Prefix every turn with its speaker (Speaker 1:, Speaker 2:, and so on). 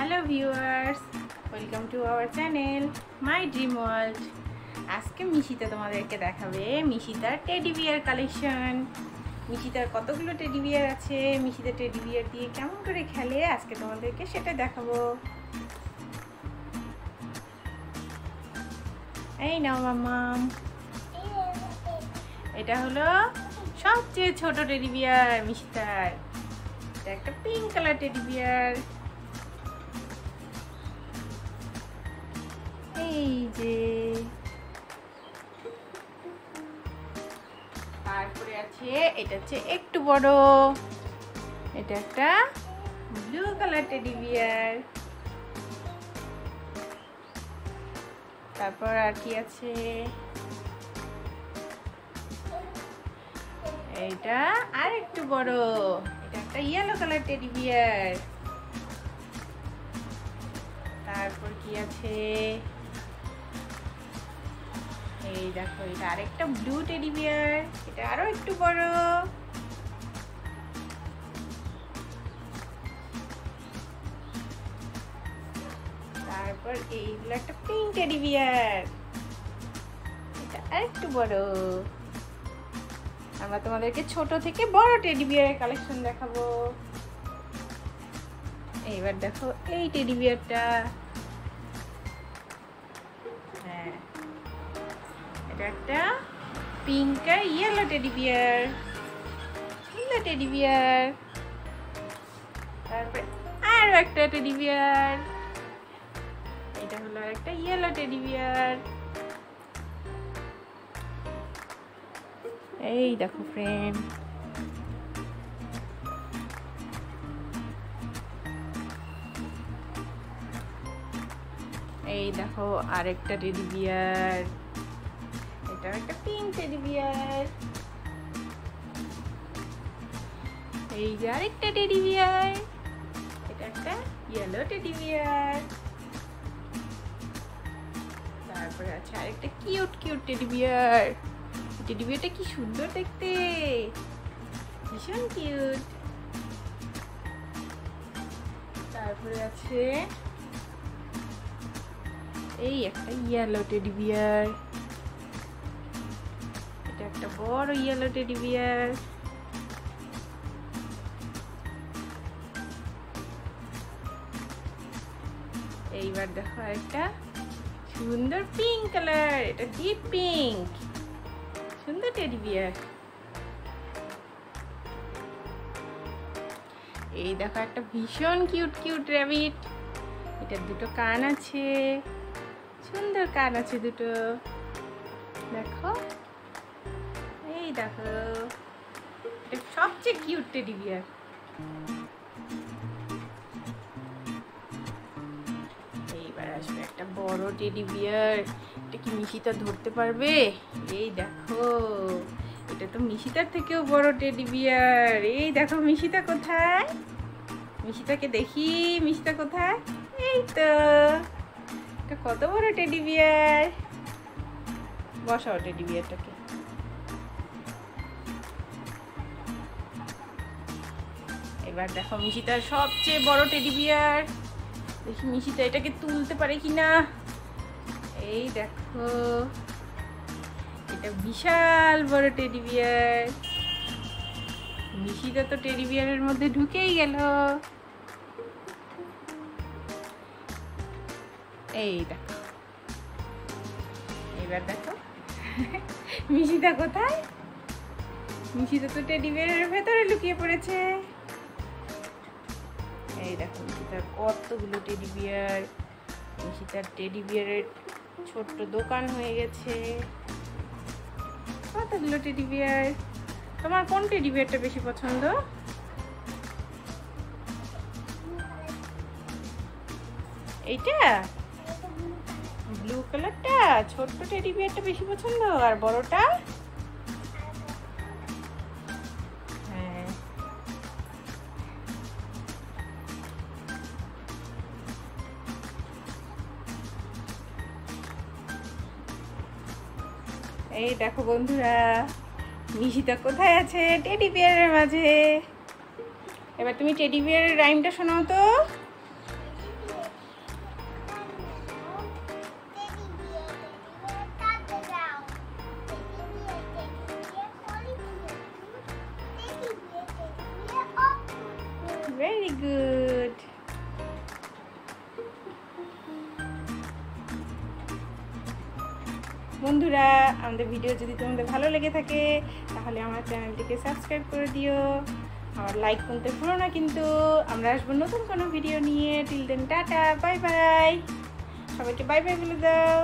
Speaker 1: Hello viewers welcome to our channel my dream world আজকে মিশিতা তোমাদেরকে দেখাবে মিশিতার টেডি বিয়ার কালেকশন মিশিতার কতগুলো টেডি বিয়ার আছে? মিশিতার টেডি বিয়ার দিয়ে কেমন করে খেলে? আজকে তোমাদেরকে সেটা দেখাবো। এই নাও মাম্মাম এটা হলো সবচেয়ে ছোট টেডি বিয়ার মিশিতার। এটা একটা পিঙ্ক কালার টেডি বিয়ার যে তারপরে আছে, এটা হচ্ছে একটু বড়। এটা একটা ব্লু কালার টেডি বিয়ার তারপর আর কি আছে? এইটা আর একটু বড়। এটা একটা ইয়েলো কালার টেডি বিয়ার তারপর কি আছে? এই দেখো, এটা আরেকটা ব্লু টেডি এটা আরও একটু বড়। তারপর এইগুলো একটা পিঙ্ক টেডি বিয়ার এটা আরেকটু বড়। আমরা তোমাদেরকে ছোট থেকে বড় টেডি বিয়ারের কালেকশন দেখাবো। এইবার দেখো এই টেডি বিয়ারটা একটা পিঙ্ক আর ইয়েলো টেডি বিয়ার সুন্দর টেডি বিয়ার আরও একটা টেডি বিয়ার এটা হলো একটা ইয়েলো টেডি বিয়ার এই দেখো ফ্রেন্ড এই দেখো আরেকটা টেডি বিয়ার এটা একটা পিঙ্ক টেডি বিয়ার এই যে আরেকটা টেডি বিয়ার এটা একটা ইয়েলো টেডি বিয়ার তারপরে আছে আরেকটা cute cute teddy bear teddy বিয়ারটা কি সুন্দর দেখতে। ভীষণ কিউট তারপরে আছে এই একটা ইয়েলো টেডি বিয়ার একটা বড় ইয়েলো টেডি বিয়ার এইবার দেখো একটা সুন্দর পিঙ্ক কালার এটা ডিপ পিঙ্ক সুন্দর টেডি বিয়ার এই দেখো একটা ভীষণ কিউট কিউট র্যাবিট এটা দুটো কান আছে। সুন্দর কান আছে দুটো। দেখো। দেখো। এটা সবচেয়ে কিউট টেডি বিয়ার এইবার আসবে একটা বড় টেডি বিয়ার এটা কি মিশিতা ধরতে পারবে? এই দেখো। এটা তো মিশিতার থেকেও বড় টেডি বিয়ার এই দেখো মিশিতা কোথায়? মিশিতাকে দেখি, মিশিতা কোথায়? এই তো। এটা কত বড় টেডি বিয়ার বসাও টেডি বিয়ারটাকে এবার দেখো মিশিতার সবচেয়ে বড় টেডি বিয়ার দেখি মিশিতা এটাকে তুলতে পারে কিনা? এই দেখো, এটা বিশাল বড় টেডি বিয়ার মিশিতা তো টেডি বিয়ারের মধ্যে ঢুকেই গেল। এই দেখো, এবার দেখো, মিশিতা কোথায়? মিশিতা তো টেডি বিয়ারের ভেতরে লুকিয়ে পড়েছে। এই দেখো মিশিতার কতগুলো টেডি বিয়ার মিশিতার টেডি বিয়ারের ছোট্ট দোকান হয়ে গেছে। কতগুলো টেডি বিয়ার তোমার কোন টেডি বিয়ারটা বেশি পছন্দ? এইটা? ব্লু কালারটা ছোট্ট টেডি বিয়ারটা বেশি পছন্দ? আর বড়টা? এই দেখো বন্ধুরা, নিশিতা কোথায় আছে? টেডি বিয়ারের মাঝে। এবার তুমি টেডি বিয়ারের রাইমটা শোনাও তো। ভেরি গুড বন্ধুরা, আমাদের ভিডিও যদি তোমাদের ভালো লেগে থাকে, তাহলে আমার চ্যানেলটিকে সাবস্ক্রাইব করে দিও। আর লাইক করতে ভুলো না কিন্তু, আমরা আসব নতুন কোনো ভিডিও নিয়ে। Till then tata bye bye সবাইকে বাই বাই বলে দাও।